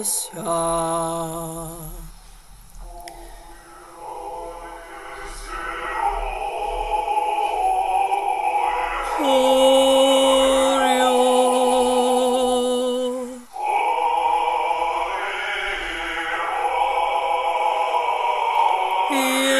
Yasya. Yeah.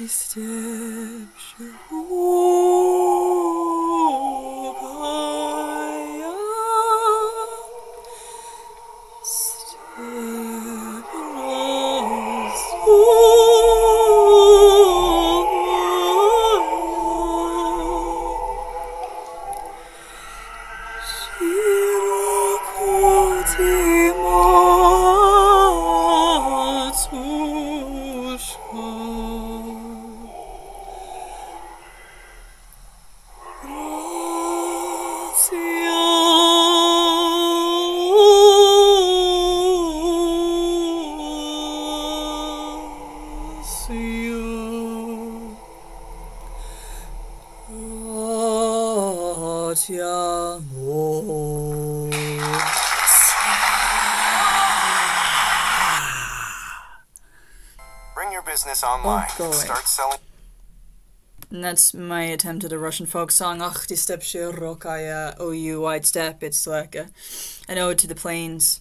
existed. And that's my attempt at a Russian folk song. Ach, die step rokaya, oh you white steppe. It's like a, an ode to the plains.